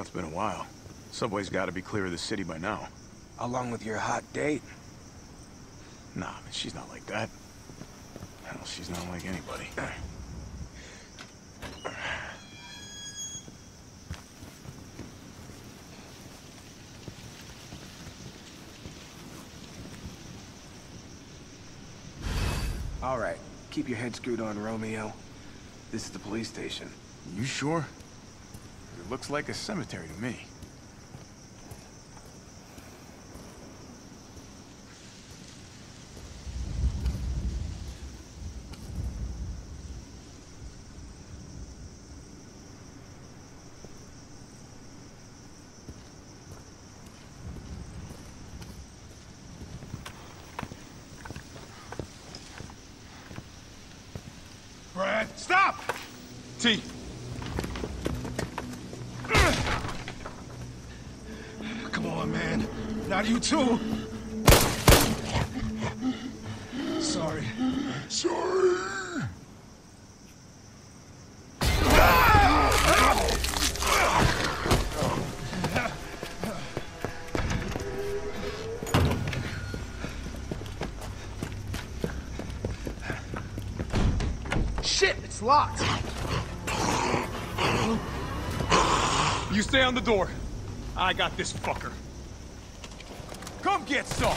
It's been a while. Subway's got to be clear of the city by now. Along with your hot date. Nah, she's not like that. Hell, she's not like anybody. All right, keep your head screwed on, Romeo. This is the police station. You sure? It looks like a cemetery to me. Brad, stop! T. Not you too. Sorry. Sorry. Shit, it's locked. You stay on the door. I got this fucker. Get some.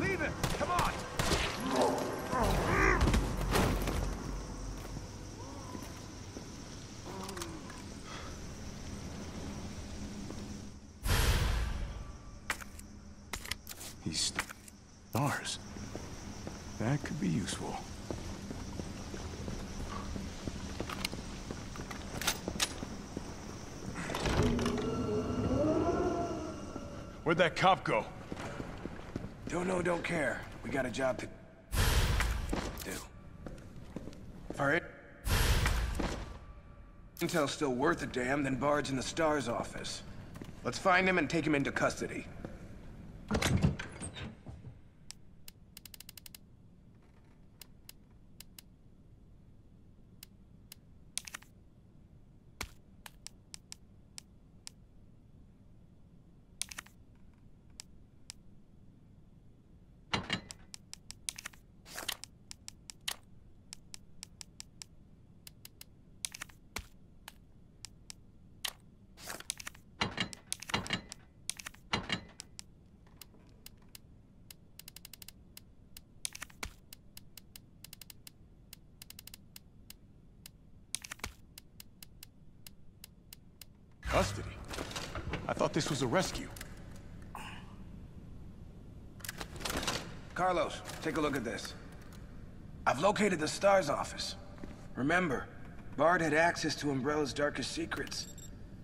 Leave it. Come on. These stars. That could be useful. Where'd that cop go? Don't know, don't care. We got a job to do. If our intel's still worth a damn, then Bard's in the STARS office. Let's find him and take him into custody. Custody? I thought this was a rescue. Carlos, take a look at this. I've located the STARS office. Remember, Bard had access to Umbrella's darkest secrets.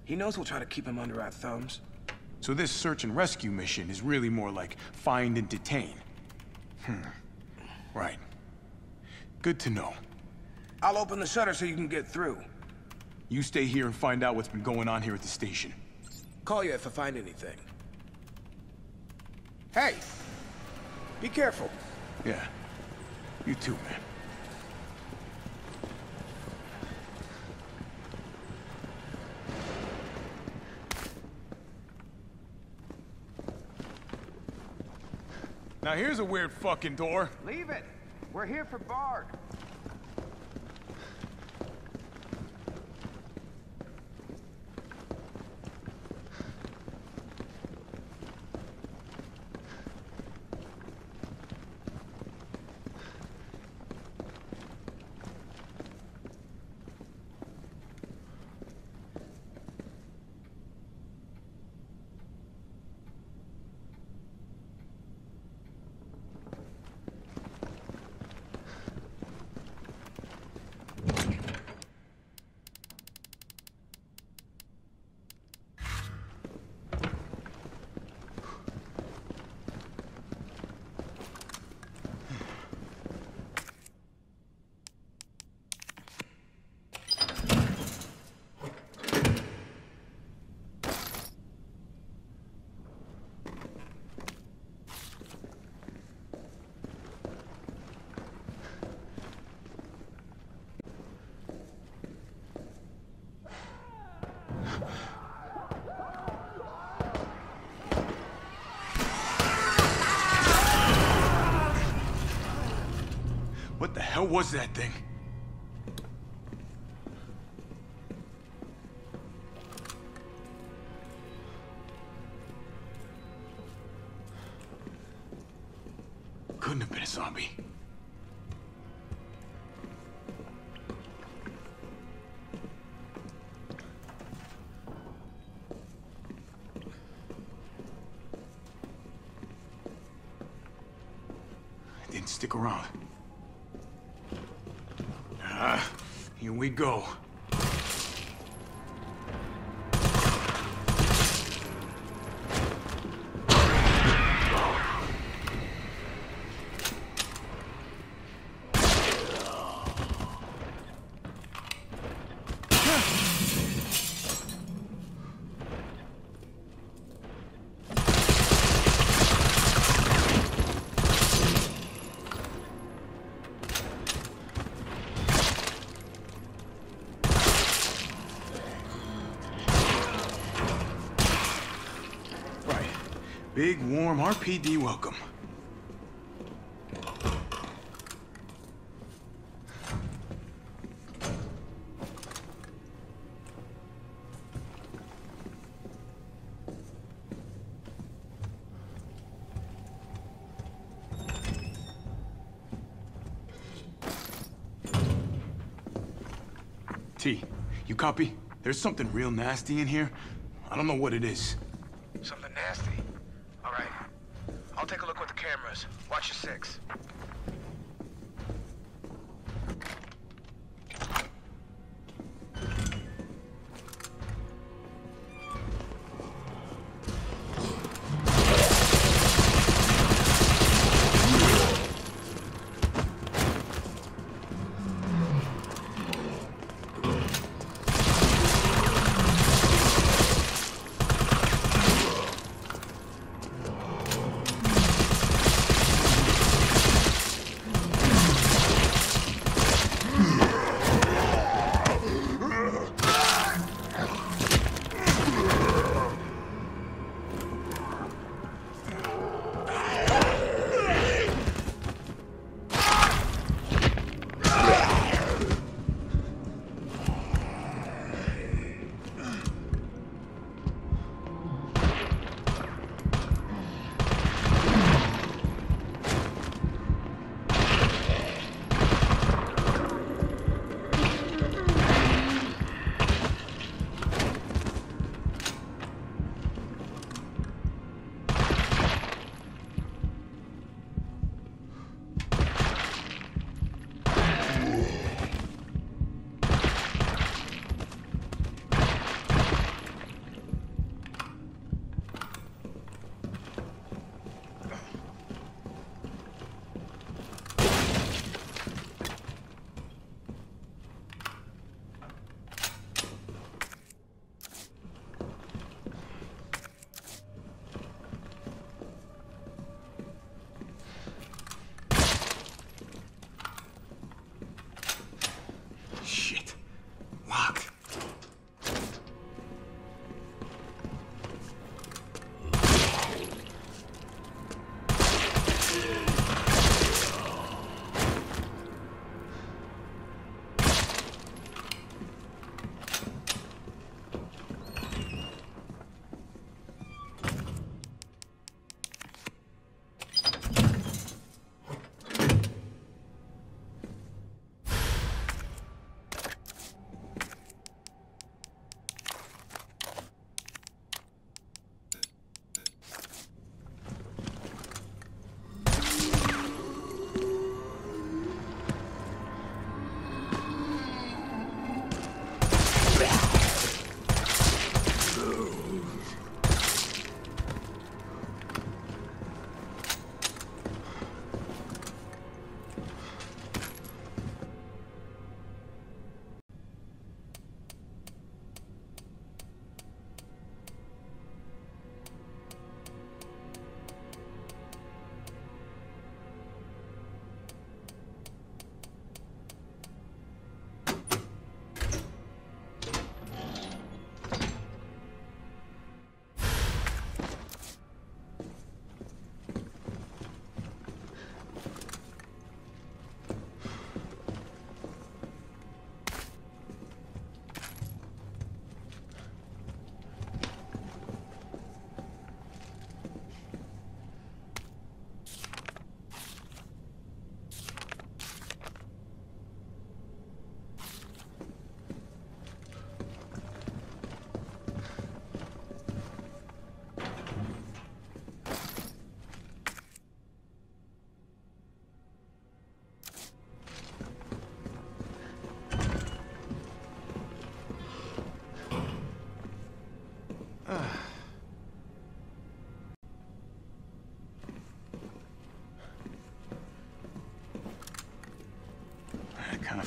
He knows we'll try to keep him under our thumbs. So this search and rescue mission is really more like find and detain. Hmm. Right. Good to know. I'll open the shutter so you can get through. You stay here and find out what's been going on here at the station. Call you if I find anything. Hey! Be careful. Yeah. You too, man. Now here's a weird fucking door. Leave it. We're here for Bard. Hell was that thing? Couldn't have been a zombie. Didn't stick around. Here we go. Big, warm RPD welcome. T, you copy? There's something real nasty in here. I don't know what it is. Something nasty. All right. I'll take a look with the cameras. Watch your six.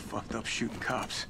Fucked up shooting cops.